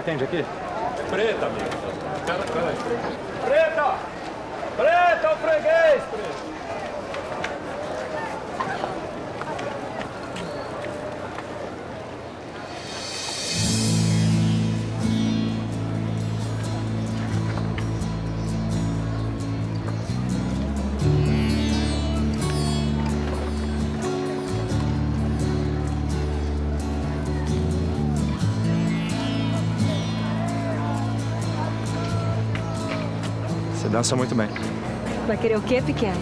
É atende aqui? Preta, amigo. Dança muito bem. Vai querer o quê, pequeno?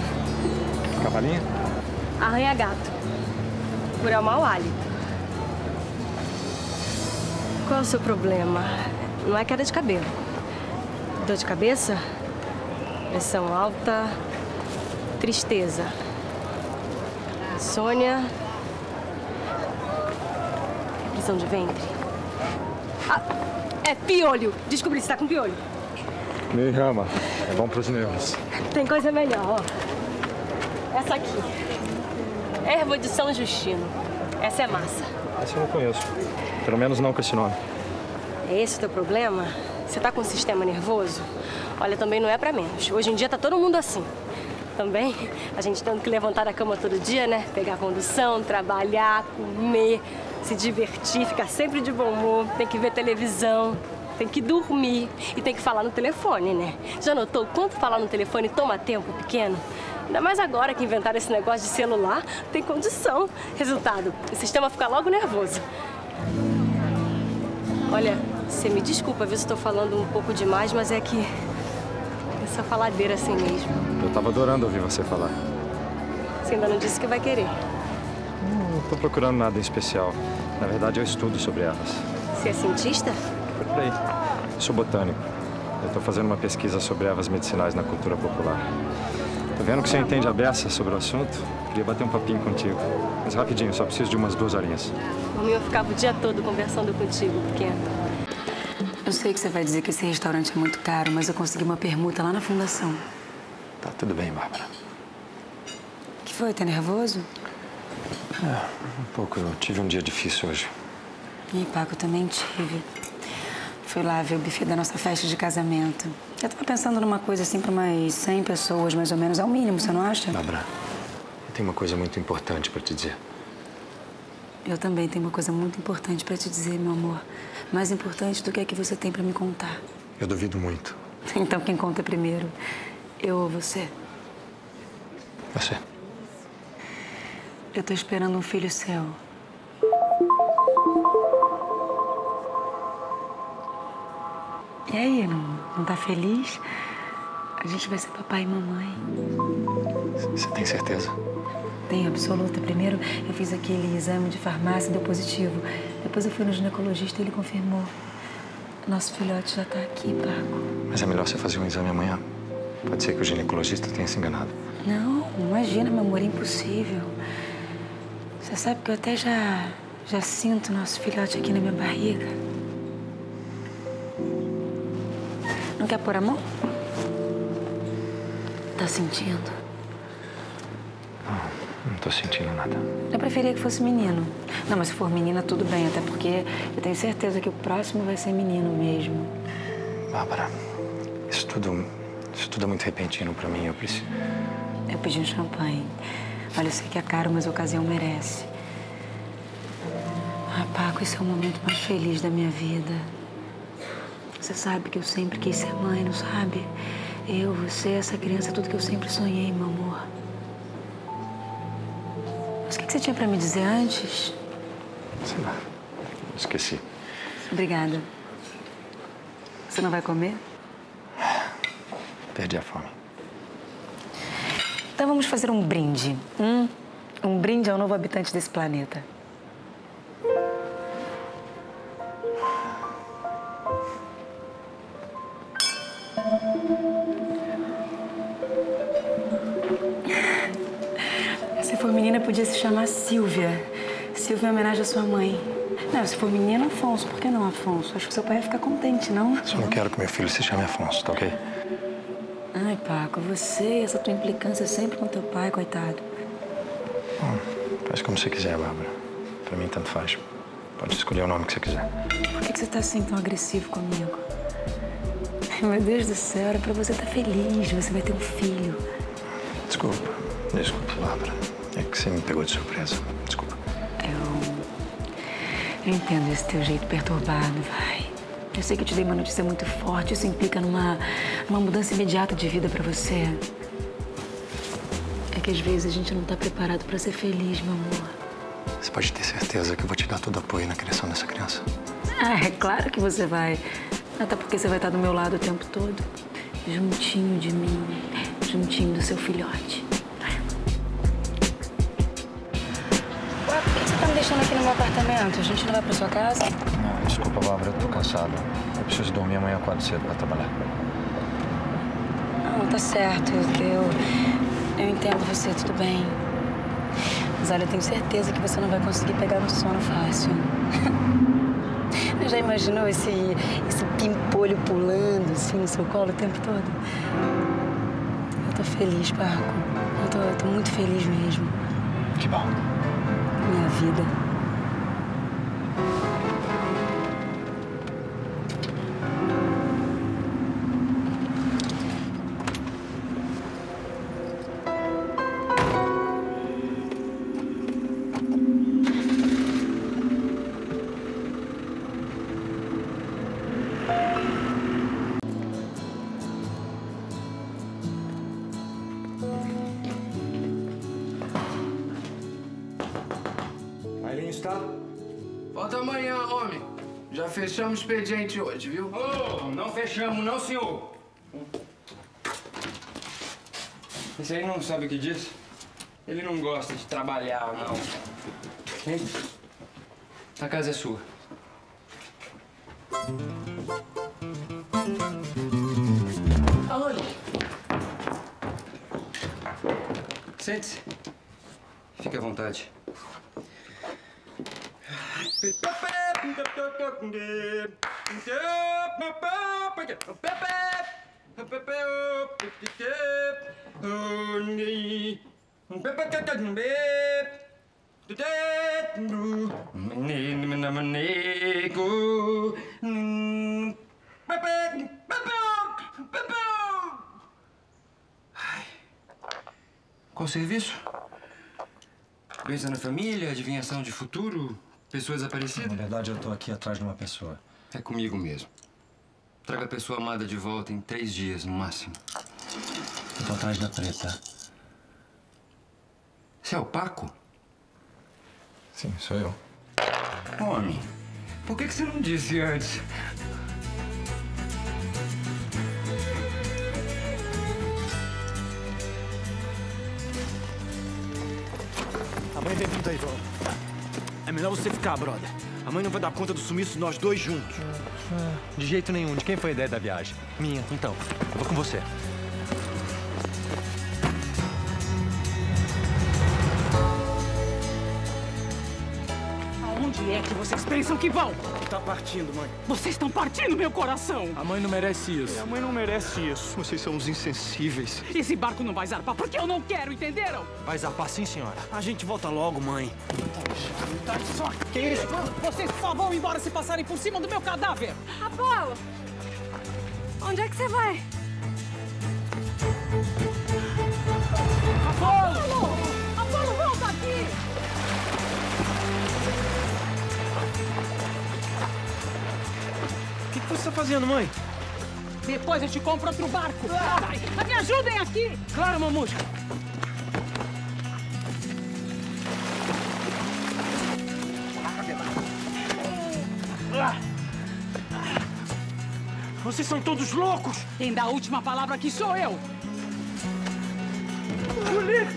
Cavalinha? Arranha-gato. O mau hálito. Qual é o seu problema? Não é queda de cabelo. Dor de cabeça? Pressão alta? Tristeza? Insônia? Prisão de ventre? Ah, é piolho! Descobri, você tá com piolho. Me rama. É bom pros nervos. Tem coisa melhor, ó. Essa aqui. Erva de São Justino. Essa é massa. Essa eu não conheço. Pelo menos não com esse nome. É esse o teu problema? Você tá com um sistema nervoso? Olha, também não é pra menos. Hoje em dia tá todo mundo assim. Também, a gente tendo que levantar da cama todo dia, né? Pegar a condução, trabalhar, comer, se divertir, ficar sempre de bom humor, tem que ver televisão, tem que dormir e tem que falar no telefone, né? Já notou quanto falar no telefone toma tempo pequeno? Ainda mais agora que inventaram esse negócio de celular, tem condição. Resultado, o sistema fica logo nervoso. Olha, você me desculpa, ver se estou falando um pouco demais, mas é que essa faladeira assim mesmo. Eu tava adorando ouvir você falar. Você ainda não disse que vai querer. Não tô procurando nada em especial. Na verdade, eu estudo sobre elas. Você é cientista? Por aí. Eu sou botânico. Eu tô fazendo uma pesquisa sobre ervas medicinais na cultura popular. Tô vendo que você entende a beça sobre o assunto. Queria bater um papinho contigo. Mas rapidinho, só preciso de umas duas horinhas. Mim, eu ficava o dia todo conversando contigo, pequeno. Eu sei que você vai dizer que esse restaurante é muito caro, mas eu consegui uma permuta lá na fundação. Tá tudo bem, Bárbara. O que foi? Tá nervoso? Um pouco. Eu tive um dia difícil hoje. Ih, Paco, eu também tive. Fui lá ver o buffet da nossa festa de casamento. Eu tava pensando numa coisa assim pra umas 100 pessoas, mais ou menos. É o mínimo, você não acha? Bárbara, eu tenho uma coisa muito importante pra te dizer. Eu também tenho uma coisa muito importante pra te dizer, meu amor. Mais importante do que é que você tem pra me contar. Eu duvido muito. Então quem conta primeiro? Eu ou você? Você. Eu tô esperando um filho seu. E aí, não, não tá feliz? A gente vai ser papai e mamãe. Você tem certeza? Tenho absoluta. Primeiro eu fiz aquele exame de farmácia e deu positivo. Depois eu fui no ginecologista e ele confirmou. Nosso filhote já tá aqui, Paco. Mas é melhor você fazer um exame amanhã. Pode ser que o ginecologista tenha se enganado. Não, imagina, meu amor, é impossível. Você sabe que eu até já, já sinto nosso filhote aqui na minha barriga. Quer pôr a mão? Tá sentindo? Não tô sentindo nada. Eu preferia que fosse menino. Não, mas se for menina, tudo bem, até porque eu tenho certeza que o próximo vai ser menino mesmo. Bárbara, isso tudo. Isso tudo é muito repentino pra mim. Eu preciso. Eu pedi um champanhe. Olha, eu sei que é caro, mas a ocasião merece. Ah, Paco, esse é o momento mais feliz da minha vida. Você sabe que eu sempre quis ser mãe, não sabe? Eu, você, essa criança, tudo que eu sempre sonhei, meu amor. Mas o que que você tinha pra me dizer antes? Sei lá. Esqueci. Obrigada. Você não vai comer? Perdi a fome. Então vamos fazer um brinde. Hum? Um brinde ao novo habitante desse planeta. Silvia. Silvia em homenagem à sua mãe. Não, se for menino, Afonso. Por que não Afonso? Acho que seu pai ia ficar contente, não? Só não quero que meu filho se chame Afonso, tá ok? Ai, Paco, você, essa tua implicância sempre com teu pai, coitado. Faz como você quiser, Bárbara. Pra mim, tanto faz. Pode escolher o nome que você quiser. Por que, que você tá assim tão agressivo comigo? Meu Deus do céu, era pra você estar tá feliz. Você vai ter um filho. Desculpa. Desculpa, Bárbara. É que você me pegou de surpresa. Eu. Entendo esse teu jeito perturbado, vai. Eu sei que te dei uma notícia muito forte. Isso implica numa, numa mudança imediata de vida pra você. É que às vezes a gente não tá preparado pra ser feliz, meu amor. Você pode ter certeza que eu vou te dar todo o apoio na criação dessa criança. Ah, é claro que você vai. Até porque você vai estar do meu lado o tempo todo. Juntinho de mim, juntinho do seu filhote. No meu apartamento? A gente não vai pra sua casa? Não, desculpa, Bárbara, eu tô cansado. Eu preciso dormir amanhã acordo cedo pra trabalhar. Não, tá certo. Eu, eu entendo você, tudo bem. Mas olha, eu tenho certeza que você não vai conseguir pegar no sono fácil. Já imaginou esse, esse pimpolho pulando assim no seu colo o tempo todo? Eu tô feliz, Paco. Eu tô, eu tô muito feliz mesmo. Que bom. Minha vida. Volta amanhã, homem. Já fechamos o expediente hoje, viu? Oh, não fechamos, não, senhor. Esse aí não sabe o que diz? Ele não gosta de trabalhar, não. Hein? A casa é sua. Aonde? Sente-se. Fique à vontade. Qual serviço? Doença na família, adivinhação de futuro, pessoas aparecidas? Na verdade, eu tô aqui atrás de uma pessoa. É comigo mesmo. Traga a pessoa amada de volta em três dias, no máximo. Eu tô atrás da preta. Você é o Paco? Sim, sou eu. Homem, por que, que você não disse antes? A mãe vem vindo aí, João. É melhor você ficar, brother. A mãe não vai dar conta do sumiço nós dois juntos. De jeito nenhum. De quem foi a ideia da viagem? Minha. Então, eu vou com você. Vocês pensam que vão? Tá partindo, mãe. Vocês estão partindo meu coração! A mãe não merece isso. A mãe não merece isso. Vocês são uns insensíveis. Esse barco não vai zarpar porque eu não quero, entenderam? Vai zarpar sim, senhora. A gente volta logo, mãe. Tá só que isso? Vocês só vão embora se passarem por cima do meu cadáver! Apolo! Onde é que você vai? Que, que você tá fazendo, mãe? Depois eu te compro outro barco! Ai, me ajudem aqui! Claro, mamusca. Vocês são todos loucos! Quem dá a última palavra aqui sou eu! Ulisses!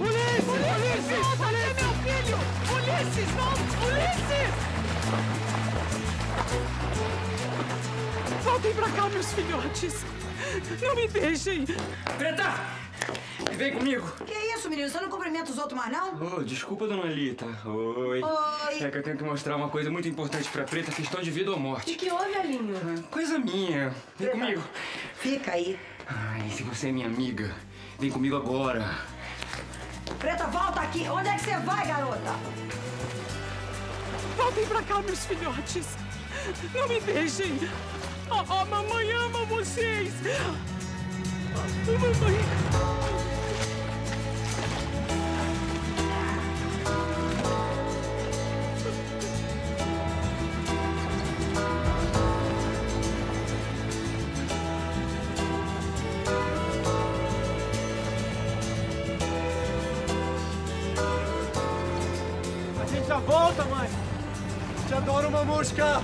Ulisses! Ulisses! Volta aqui, meu filho! Ulisses, volta! Ulisses! Voltem pra cá, meus filhotes! Não me deixem! Preta! Vem comigo. Que isso, menino? Você não cumprimenta os outros mais, não? Oh, desculpa, dona Lita. Oi. Oi. É que eu tenho que mostrar uma coisa muito importante pra Preta, questão de vida ou O morte. que, que houve, Alinho? Coisa minha. Vem comigo. Fica aí. Ai, se você é minha amiga, vem comigo agora. Preta, volta aqui. Onde é que você vai, garota? Voltem pra cá, meus filhotes. Não me deixem. A, a mamãe ama vocês. A mamãe. Volta, mãe. Te adoro, mamusca.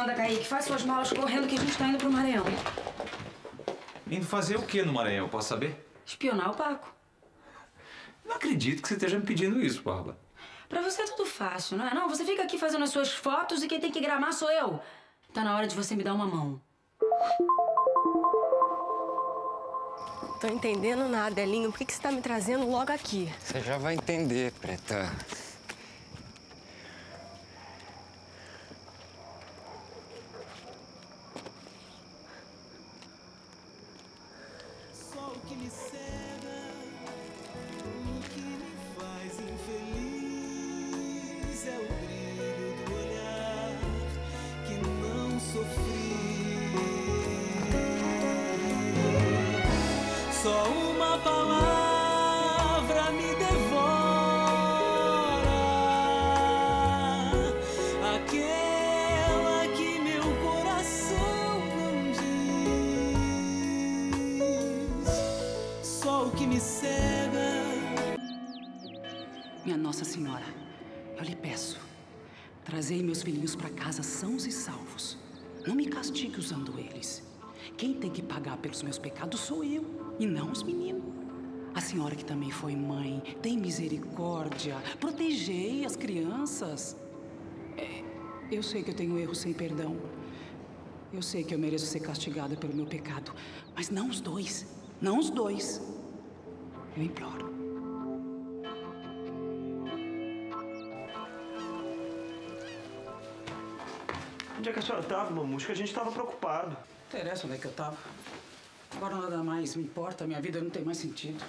Anda, Kaique, faz suas malas correndo que a gente tá indo pro Maranhão. Indo fazer o que no Maranhão, posso saber? Espionar o Paco. Não acredito que você esteja me pedindo isso, Paula. Pra você é tudo fácil, não é? Não, você fica aqui fazendo as suas fotos e quem tem que gramar sou eu. Tá na hora de você me dar uma mão. Tô entendendo nada, Elinho. Por que, que você tá me trazendo logo aqui? Você já vai entender, Preta. Palavra me devora, aquela que meu coração não diz. Só o que me cega. Minha Nossa Senhora, eu lhe peço, trazei meus filhinhos para casa sãos e salvos. Não me castigue usando eles. Quem tem que pagar pelos meus pecados sou eu, e não os meninos. A senhora que também foi mãe, tem misericórdia, protegei as crianças. É, eu sei que eu tenho erro sem perdão. Eu sei que eu mereço ser castigada pelo meu pecado, mas não os dois, não os dois. Eu imploro. Onde é que a senhora tava, mamusca? A gente tava preocupado. Não interessa onde é que eu tava. Agora nada mais me importa, minha vida não tem mais sentido.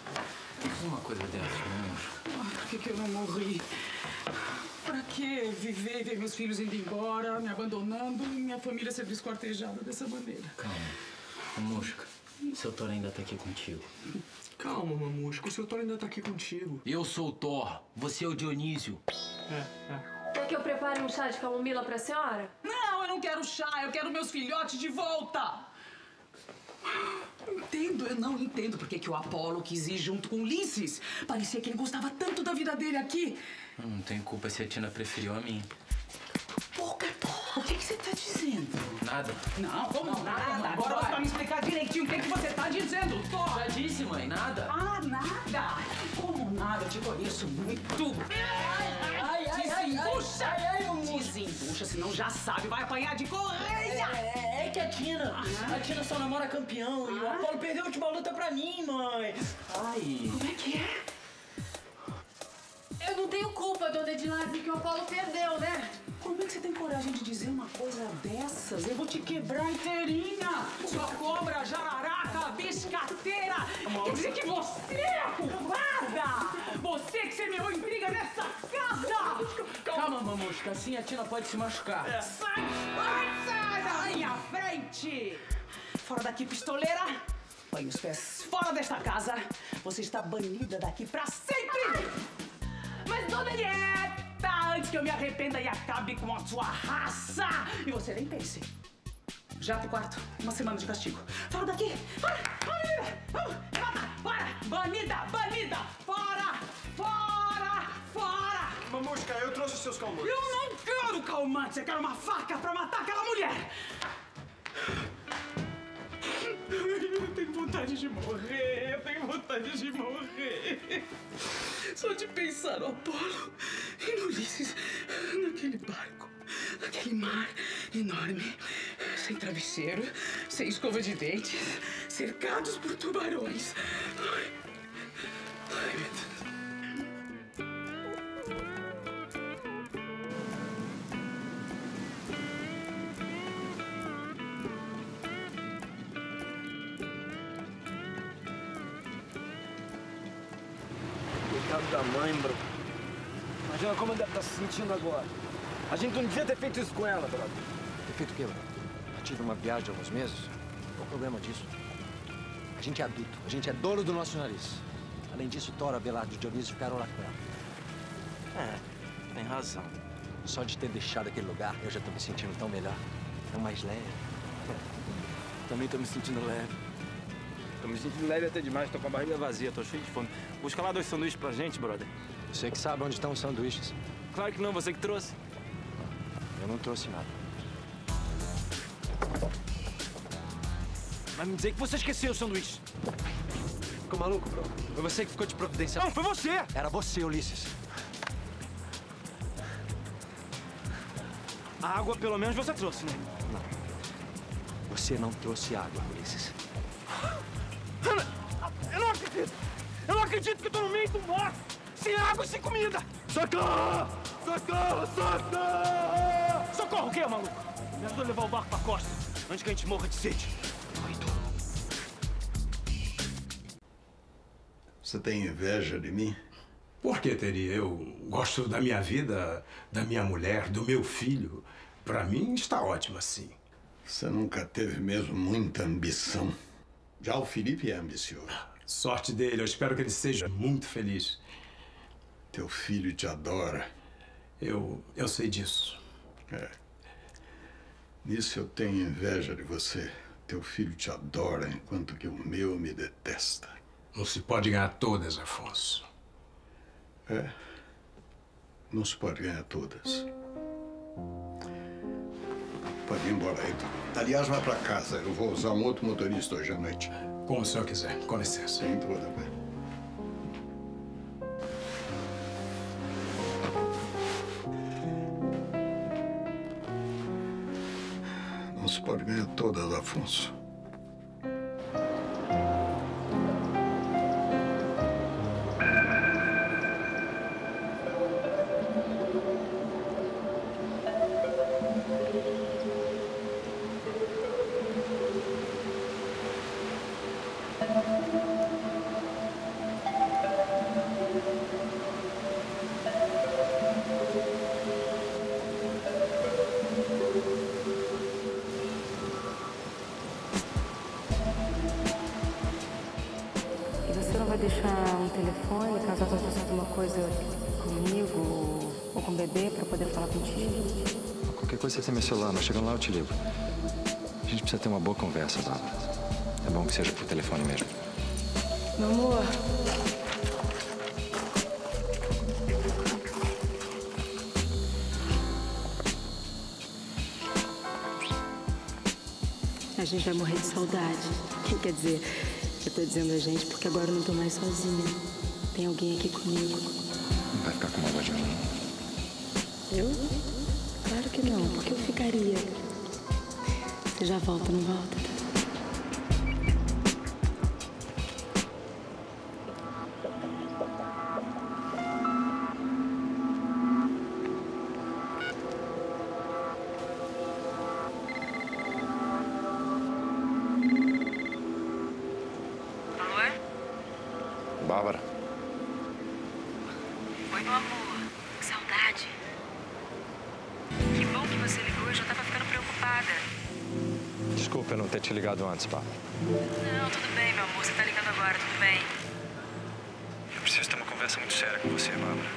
Uma coisa dessa, né? Ah, por que, que eu não morri? Pra que viver e ver meus filhos indo embora, me abandonando e minha família ser descortejada dessa maneira? Calma. Mamusca, seu Thor ainda tá aqui contigo. Calma, mamusca. O seu Thor ainda tá aqui contigo. Eu sou o Thor, você é o Dionísio. É, é. Quer que eu prepare um chá de camomila pra senhora? Não, eu não quero chá, eu quero meus filhotes de volta! Entendo, eu não entendo por que que o Apolo quis ir junto com Ulisses. Parecia que ele gostava tanto da vida dele aqui. Eu não tenho culpa se a Tina preferiu a mim. Pouca o que, que você tá dizendo? Nada. Não, como Não, nada? nada, Agora você vai me explicar direitinho o que, que você tá dizendo, Thor. Já disse, mãe, nada. Ah, nada? Como nada? Eu te conheço muito. ai, senão já sabe, vai apanhar de correia! É, é que a Tina, a Tina só namora campeão e o Apolo perdeu a última luta pra mim, mãe. Ai. Como é que é? Eu não tenho culpa, dona Edilase, que o Apolo perdeu, né? Como é que você tem coragem de dizer uma coisa dessas? Eu vou te quebrar inteirinha! Sua cobra, jararaca, biscateira! Quer dizer que você é a culpada! Você que semeou intriga nessa casa! Calma, mamusca, assim a Tina pode se machucar. Sai, sai, sai da minha frente! Fora daqui, pistoleira! Põe os pés fora desta casa! Você está banida daqui pra sempre! Mas, dona Nieta, antes que eu me arrependa e acabe com a sua raça! E você nem pense. Já pro quarto. Uma semana de castigo. Fora daqui! Fora! Fora, menina! Vamos! Levanta! Fora! Banida! Banida! Fora! Os seus calmantes. Eu não quero calmante! Eu quero uma faca pra matar aquela mulher! Eu tenho vontade de morrer, eu tenho vontade de morrer. Só de pensar no Apolo e no Ulisses, naquele barco, naquele mar enorme, sem travesseiro, sem escova de dentes, cercados por tubarões. Ai, ai meu Deus. Coitado da mãe, bro. Imagina como deve estar se sentindo agora. A gente não devia ter feito isso com ela, brother. Ter feito o quê, Bruno? Eu tive uma viagem de alguns meses. Qual o problema disso? A gente é adulto, a gente é dono do nosso nariz. Além disso, Tora, Belardo e Dionísio ficaram lá com ela. É, tem razão. Só de ter deixado aquele lugar, eu já tô me sentindo tão melhor. Tão mais leve. Também tô me sentindo leve. Tô me sentindo leve até demais, tô com a barriga vazia, tô cheio de fome. Busca lá dois sanduíches pra gente, brother. Você que sabe onde estão os sanduíches. Claro que não, você que trouxe. Eu não trouxe nada. Vai me dizer que você esqueceu o sanduíche. Ficou maluco, bro? Foi você que ficou de providenciar. Não, foi você! Era você, Ulisses. A água, pelo menos, você trouxe, né? Você não trouxe água, Ulisses. Acredito que eu tô no meio do mar! Sem água e sem comida! Socorro! Socorro! Socorro! Socorro o quê, maluco? Me ajuda a levar o barco pra costa, antes que a gente morra de sede. Você tem inveja de mim? Por que teria? Eu gosto da minha vida, da minha mulher, do meu filho. Pra mim está ótimo assim. Você nunca teve mesmo muita ambição. Já o Felipe é ambicioso. Sorte dele, eu espero que ele seja muito feliz. Teu filho te adora. Eu, eu sei disso. É. Nisso eu tenho inveja de você. Teu filho te adora, enquanto que o meu me detesta. Não se pode ganhar todas, Afonso. É. Não se pode ganhar todas. Pode ir embora aí. Aliás, vai pra casa. Eu vou usar um outro motorista hoje à noite. Como o senhor quiser. Com licença. Sem toda, vai. Não se pode ganhar todas, Afonso. Comigo ou- com o bebê pra eu poder falar contigo? Qualquer coisa você tem meu celular, mas chegando lá eu te ligo. A gente precisa ter uma boa conversa, Bárbara. É bom que seja por telefone mesmo. Meu amor. A gente vai morrer de saudade. Quer dizer, eu tô dizendo a gente porque agora eu não tô mais sozinha. Tem alguém aqui comigo. Ficar com mágoa de mim. Eu? Claro que não, porque eu ficaria. Você já volta, não volta? Bárbara, Oi, meu amor. Que saudade. Que bom que você ligou, eu já tava ficando preocupada. desculpa eu não ter te ligado antes, Bárbara. Não, tudo bem, meu amor. Você tá ligando agora, tudo bem. Eu preciso ter uma conversa muito séria com você, Bárbara.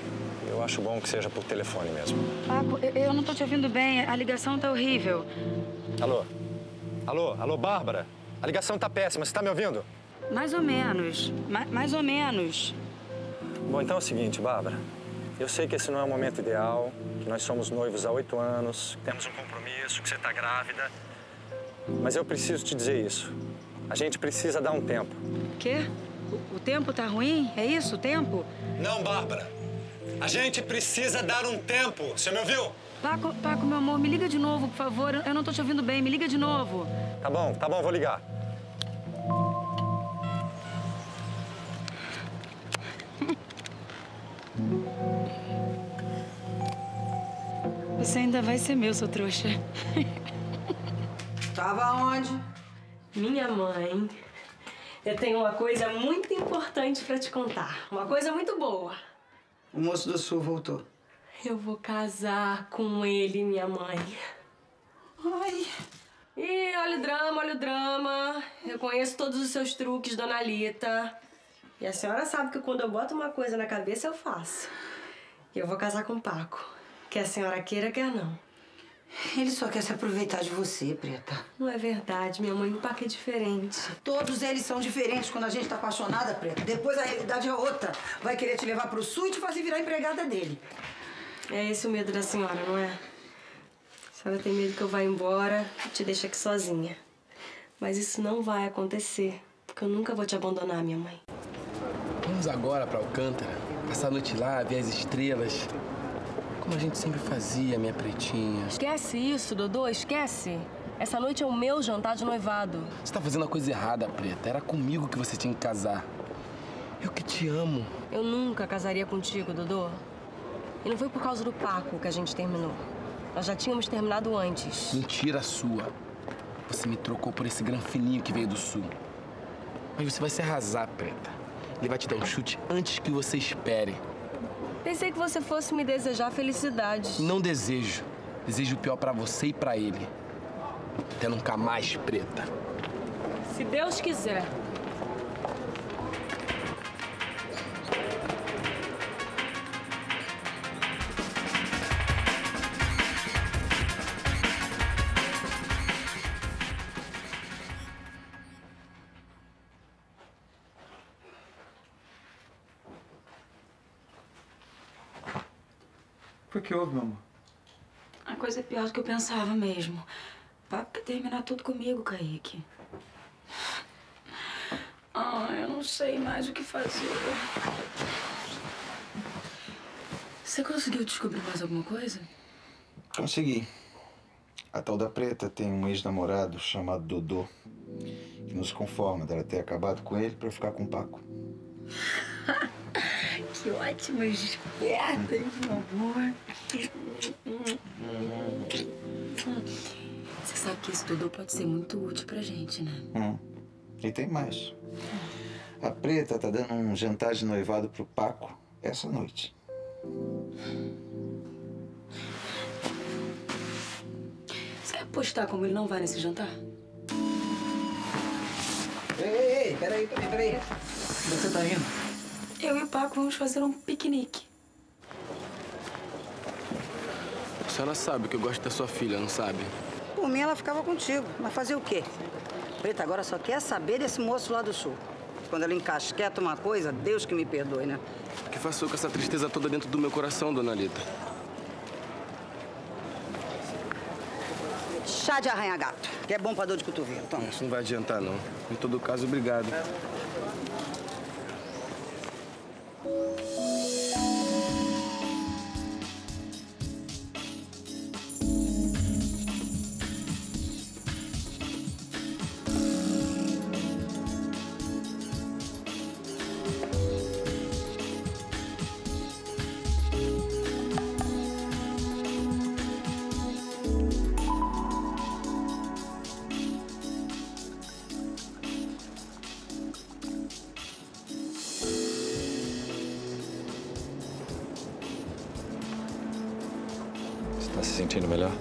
Eu acho bom que seja por telefone mesmo. Paco, eu- eu não tô te ouvindo bem. A ligação tá horrível. Alô? Alô, alô, Bárbara? A ligação tá péssima, você tá me ouvindo? Mais ou menos. Ma- mais ou menos. Bom, então é o seguinte, Bárbara. Eu sei que esse não é o momento ideal, que nós somos noivos há oito anos, que temos um compromisso, que você tá grávida. Mas eu preciso te dizer isso. A gente precisa dar um tempo. Quê? O, o tempo tá ruim? É isso, o tempo? Não, Bárbara. A gente precisa dar um tempo. Você me ouviu? Paco, Paco, meu amor, me liga de novo, por favor. Eu não tô te ouvindo bem. Me liga de novo. Tá bom, tá bom, vou ligar. Você ainda vai ser meu, seu trouxa. Tava onde? Minha mãe. Eu tenho uma coisa muito importante pra te contar. Uma coisa muito boa. O moço do sul voltou. Eu vou casar com ele, minha mãe. Ai. Ih, olha o drama, olha o drama. Eu conheço todos os seus truques, dona Lita. E a senhora sabe que quando eu boto uma coisa na cabeça, eu faço. E eu vou casar com o Paco. Quer a senhora queira, quer não. Ele só quer se aproveitar de você, Preta. Não é verdade, minha mãe. O Paco é diferente. Todos eles são diferentes quando a gente tá apaixonada, Preta. Depois a realidade é outra. Vai querer te levar pro sul e te fazer virar empregada dele. É esse o medo da senhora, não é? A senhora tem medo que eu vá embora e te deixe aqui sozinha. Mas isso não vai acontecer, porque eu nunca vou te abandonar, minha mãe. Vamos agora pra Alcântara, passar a noite lá, ver as estrelas. Como a gente sempre fazia, minha pretinha. Esquece isso, Dodô, esquece. Essa noite é o meu jantar de noivado. Você tá fazendo a coisa errada, Preta. Era comigo que você tinha que casar. Eu que te amo. Eu nunca casaria contigo, Dodô. E não foi por causa do Paco que a gente terminou. Nós já tínhamos terminado antes. Mentira sua. Você me trocou por esse granfininho que veio do sul. Mas você vai se arrasar, Preta. Ele vai te dar um chute antes que você espere. Pensei que você fosse me desejar felicidade. Não desejo. Desejo o pior pra você e pra ele. Até nunca mais, Preta. Se Deus quiser. Que houve, meu amor? A coisa é pior do que eu pensava mesmo. Papo quer terminar tudo comigo, Kaique. Ah, eu não sei mais o que fazer. Você conseguiu descobrir mais alguma coisa? Consegui. A tal da Preta tem um ex-namorado chamado Dodô, que nos conforma dela ter acabado com ele pra ficar com o Paco. Que ótimas descobertas, meu amor. Você sabe que isso tudo pode ser muito útil pra gente, né? Hum. E tem mais. A Preta tá dando um jantar de noivado pro Paco essa noite. Você quer apostar como ele não vai nesse jantar? Ei, ei, ei, peraí, peraí, peraí. Onde você tá indo? Eu e o Paco vamos fazer um piquenique. A senhora sabe que eu gosto da sua filha, não sabe? Por mim, ela ficava contigo. Mas fazer o quê? Preta agora só quer saber desse moço lá do sul. Quando ela encasqueta uma coisa, Deus que me perdoe, né? O que faço eu com essa tristeza toda dentro do meu coração, dona Lita? Chá de arranha-gato, que é bom pra dor de cotovelo. Toma. Isso não vai adiantar, não. Em todo caso, obrigado. Sentindo melhor?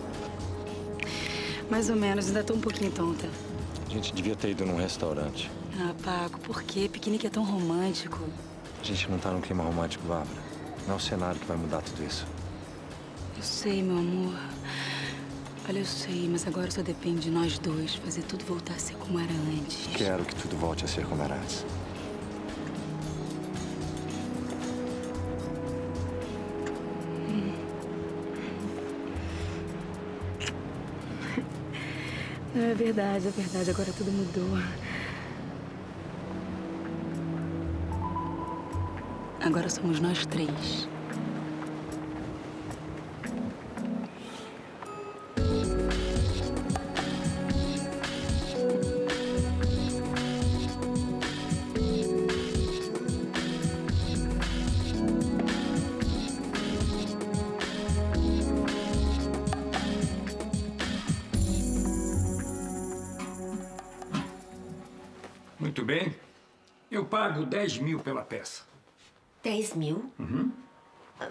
Mais ou menos, ainda tô um pouquinho tonta. A gente devia ter ido num restaurante. Ah, Paco, por quê? Piquenique é tão romântico. A gente não tá num clima romântico, Bárbara. Não é o cenário que vai mudar tudo isso. Eu sei, meu amor. Olha, eu sei, mas agora só depende de nós dois fazer tudo voltar a ser como era antes. Quero que tudo volte a ser como era antes. É verdade, é verdade. Agora tudo mudou. Agora somos nós três. Pago 10 mil pela peça. 10 mil? Uhum.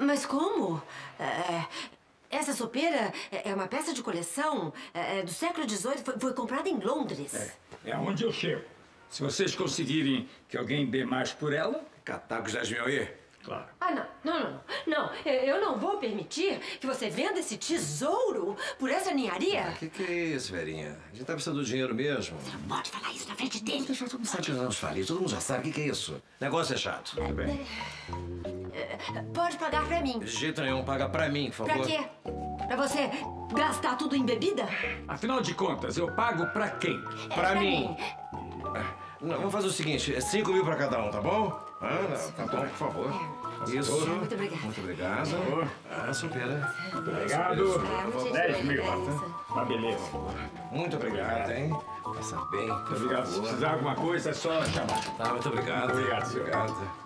Mas como? É, essa sopeira é é uma peça de coleção é, do século XVIII. Foi, foi comprada em Londres. É, é aonde eu chego. Se vocês conseguirem que alguém dê mais por ela... Catar com os 10 mil aí? Claro. Ah, não, não, não, não. Não, eu não vou permitir que você venda esse tesouro por essa ninharia. O que, que é isso, Verinha? A gente tá precisando do dinheiro mesmo. Pode falar isso na frente dele. Deixa todo mundo sete anos falir, todo mundo já sabe o que, que é isso. Negócio é chato. Tudo bem. Pode pagar pra mim. De jeito nenhum, paga pra mim, por Pra favor. quê? Pra você gastar tudo em bebida? Afinal de contas, eu pago pra quem? Pra mim. Não, vamos fazer o seguinte, é 5 mil pra cada um, tá bom? Ah, não, tá bom, por favor. Isso. Muito obrigada. Muito obrigado. Ah. Muito obrigado. Isso. 10 mil. Tá beleza. Muito obrigado, hein? Passa bem, por Obrigado. Se precisar de alguma coisa, é só chamar. Tá, muito obrigado. Muito obrigado, senhor. Obrigado.